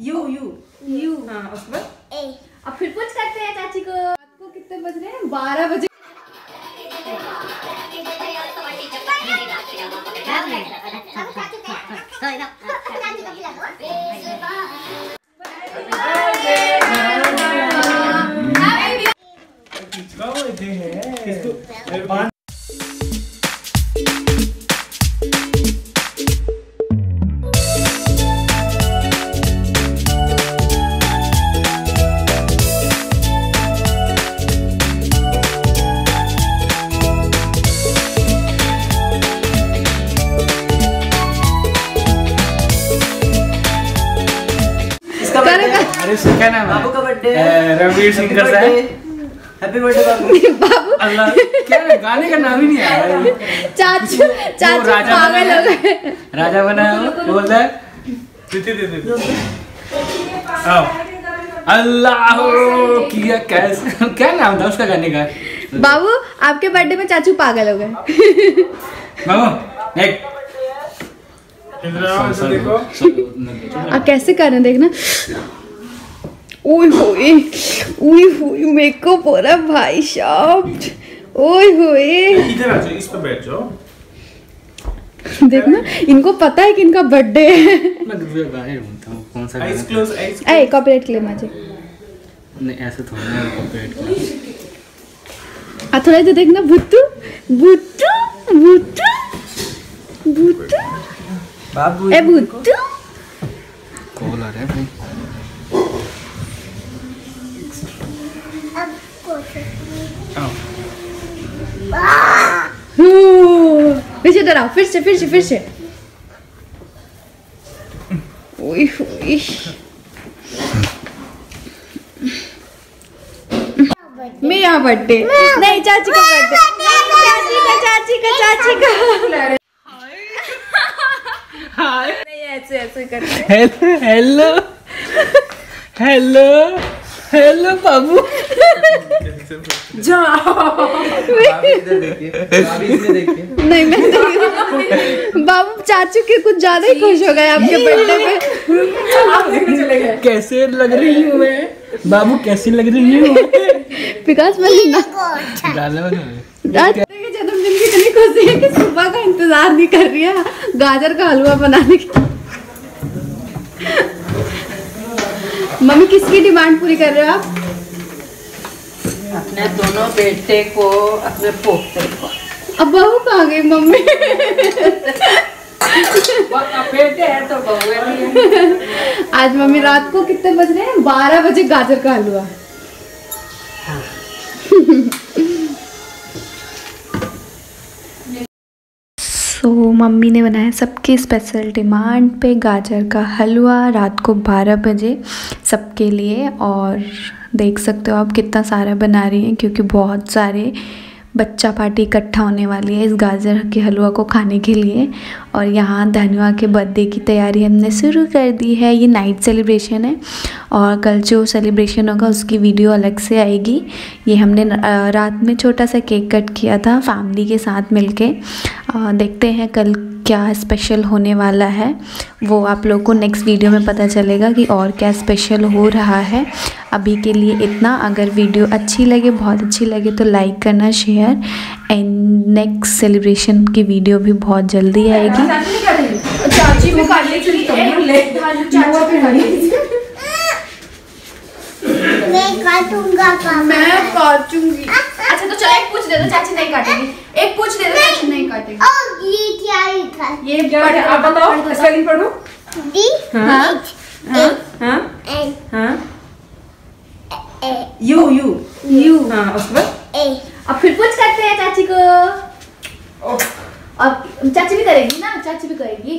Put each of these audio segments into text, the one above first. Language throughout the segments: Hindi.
You you. यू। हाँ उसके बाद? ए। अब फिर कुछ करते हैं चाची को। रात को कितने बज रहे हैं? बारह बजे। इसका इसका क्या नाम बाबू का बर्थडे रणवीर सिंह का है हैप्पी बर्थडे बाबू। अल्लाह क्या है? गाने का नाम ही नहीं आया। चाचू चाचू राजा पागल बना हो है। गए। राजा बना है वो। क्या बोलता है दीदी दीदी आओ। अल्लाह किया कैसे क्या नाम था उसका गाने का? बाबू आपके बर्थडे में चाचू पागल हो गए। बाबू एक। कैसे कर रहे हैं देखना। ओए होए ओए होए मेकअप हो रहा भाई साहब ओए होए इधर आ जाओ इस पे बैठ जाओ देखना इनको पता है कि इनका बर्थडे है मैं गाने ढूंढता हूँ कौन सा गाना close eyes a copyright claim आ जाए नहीं ऐसे थोड़ा ना कॉपीराइट आ थोड़ा इधर देखना भुट्टू भुट्टू भुट्टू भुट्टू बाबू ए भुट्टू कॉल आ रहा है भाई आओ हूँ। फिर से डराओ, फिर से फिर से फिर से। ओए होए मेरा बर्थडे। नहीं, चाची का बर्थडे। चाची का चाची का चाची का। ऐसे ऐसे करते हेलो हेलो हेलो हेलो बाबू। नहीं मैं बाबू चाचू के कुछ ज़्यादा ही खुश हो गए आपके बर्थडे पे। कैसे लग रही हूँ मैं? बाबू कैसी लग रही हूँ विकास जन्मदिन की इतनी खुशी है। कि सुबह का इंतज़ार नहीं कर रही है। गाजर का हलवा बनाने की मम्मी किसकी डिमांड पूरी कर रहे हो आप? अपने दोनों बेटे को अपने पोते को। अब बहू कहाँ गई मम्मी? बेटे है तो बहुए भी है। आज मम्मी रात को कितने बज रहे हैं? बारह बजे गाजर का हलवा। सो so, मम्मी ने बनाया सबके स्पेशल डिमांड पे गाजर का हलवा रात को 12 बजे सबके लिए और देख सकते हो आप कितना सारा बना रही हैं, क्योंकि बहुत सारे बच्चा पार्टी इकट्ठा होने वाली है इस गाजर के हलवा को खाने के लिए। और यहाँ धनुआ के बर्थडे की तैयारी हमने शुरू कर दी है। ये नाइट सेलिब्रेशन है और कल जो सेलिब्रेशन होगा उसकी वीडियो अलग से आएगी। ये हमने रात में छोटा सा केक कट किया था फैमिली के साथ मिलके। देखते हैं कल क्या स्पेशल होने वाला है। वो आप लोग को नेक्स्ट वीडियो में पता चलेगा कि और क्या स्पेशल हो रहा है। अभी के लिए इतना। अगर वीडियो अच्छी लगे, बहुत अच्छी लगे तो लाइक करना शेयर एंड नेक्स्ट सेलिब्रेशन की वीडियो भी बहुत जल्दी आएगी। चाची भी काटने के मैं काटूँगा पापा। मैं काटूँगी। अच्छा तो चलो एक पूछ दे दो चाची नहीं काटेगी। एक पूछ दे दो चाची नहीं काटेगी। और ये क्या लिखा है? ये क्या है आप बताओ स्पेलिंग पढ़ो। डी हाँ हाँ हाँ हाँ ए यू यू। यू। हाँ उसके बाद? ए अब फिर कुछ करते हैं चाची को। अब चाची भी करेगी ना चाची भी करेगी।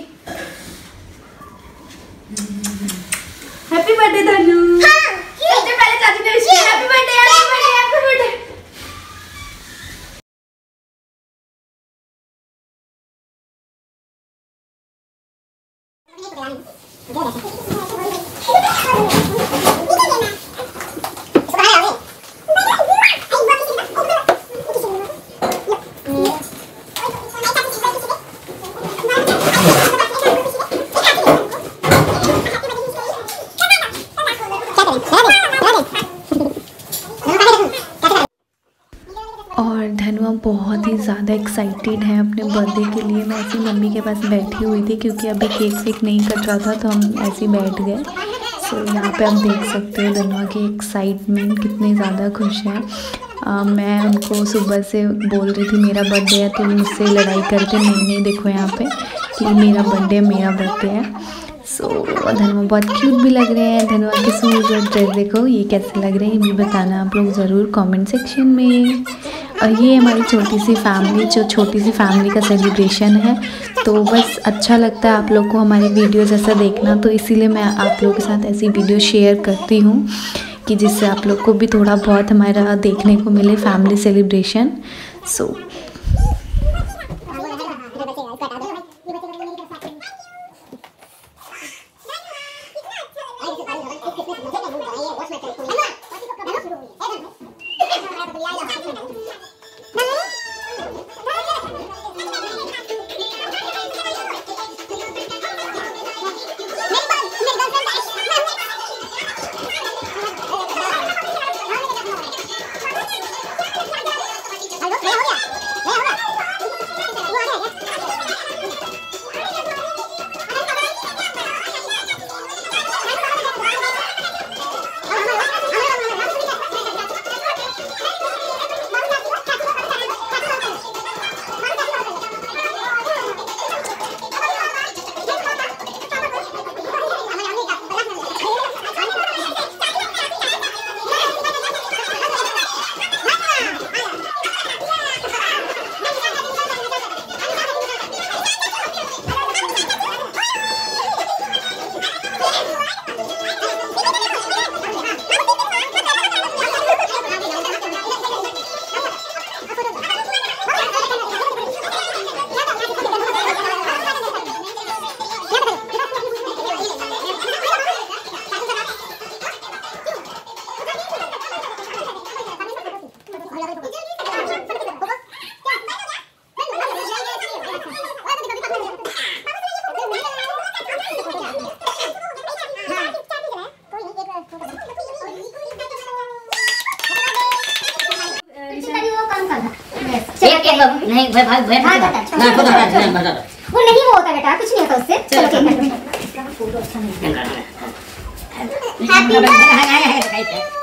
हैप्पी बर्थडे धनु। एक्साइटेड हैं अपने बर्थडे के लिए। मैं ऐसी मम्मी के पास बैठी हुई थी क्योंकि अभी केक वेक नहीं कट रहा था तो हम ऐसे ही बैठ गए। सो यहाँ पे आप देख सकते हो धनवा की एक्साइटमेंट कितनी ज़्यादा खुश है। मैं उनको सुबह से बोल रही थी मेरा बर्थडे है तो मुझसे लड़ाई करके नहीं नहीं देखो यहाँ पे कि मेरा बर्थडे मेरा बर्थडे है। सो so, धनवा बहुत क्यूट भी लग रहे हैं। धनवा के शूज़ और ड्रेस देखो ये कैसे लग रहे हैं ये भी बताना आप लोग ज़रूर कमेंट सेक्शन में। और ये हमारी छोटी सी फैमिली जो छोटी सी फैमिली का सेलिब्रेशन है तो बस अच्छा लगता है आप लोग को हमारी वीडियो जैसा देखना तो इसीलिए मैं आप लोगों के साथ ऐसी वीडियो शेयर करती हूँ, कि जिससे आप लोग को भी थोड़ा बहुत हमारा देखने को मिले फैमिली सेलिब्रेशन सो एक बाबू नहीं भाई भाई भाई हाँ, ना बता, फ़ोटो नहीं बता दो वो नहीं वो होता बेटा कुछ नहीं होता उससे चलो केक काटो हैप्पी हैप्पी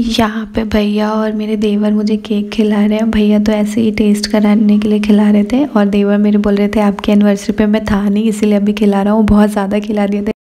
यहाँ पे भैया और मेरे देवर मुझे केक खिला रहे हैं। भैया तो ऐसे ही टेस्ट कराने के लिए खिला रहे थे और देवर मेरे बोल रहे थे, आपके एनिवर्सरी पे मैं था नहीं, इसीलिए अभी खिला रहा हूँ। बहुत ज़्यादा खिला दिए थे।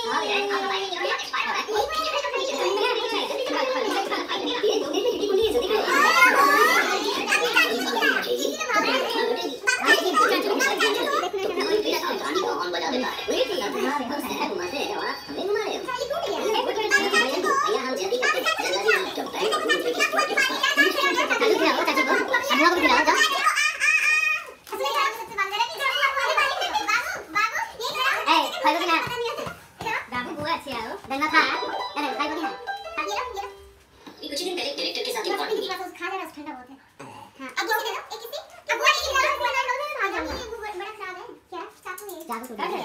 कुछ काट गया है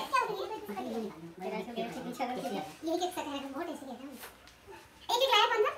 यही एक सेट है बहुत ऐसे केक है एक एक लाया पंद्रह